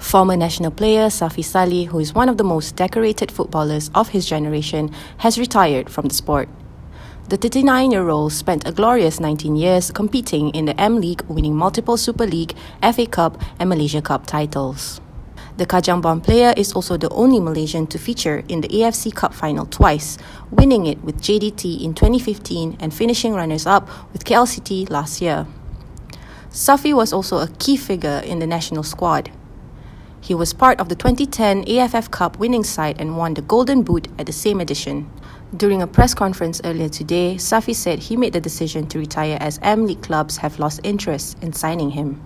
Former national player Safee Sali, who is one of the most decorated footballers of his generation, has retired from the sport. The 39 year old spent a glorious 19 years competing in the M League, winning multiple Super League, FA Cup, and Malaysia Cup titles. The Kajang born player is also the only Malaysian to feature in the AFC Cup final twice, winning it with JDT in 2015 and finishing runners up with KL City last year. Safee was also a key figure in the national squad. He was part of the 2010 AFF Cup winning side and won the Golden Boot at the same edition. During a press conference earlier today, Safee said he made the decision to retire as M League clubs have lost interest in signing him.